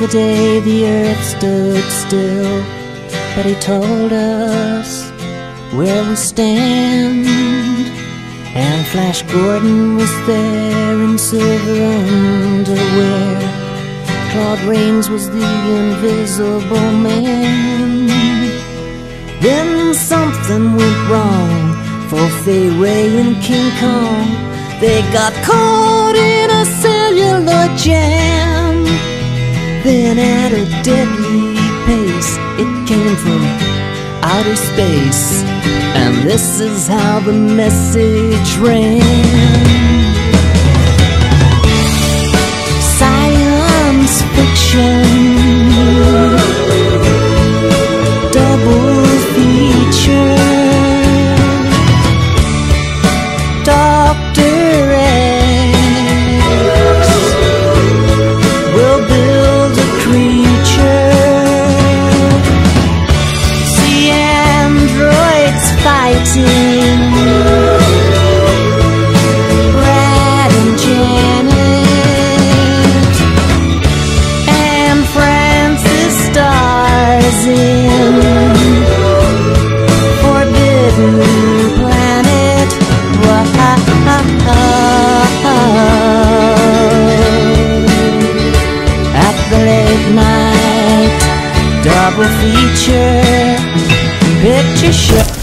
the day the earth stood still, but he told us where we stand. And Flash Gordon was there in silver underwear. Claude Rains was the invisible man. Then something went wrong for Fay Wray and King Kong. They got cellular jam. Then at a deadly pace, it came from outer space. And this is how the message ran. Double feature picture show.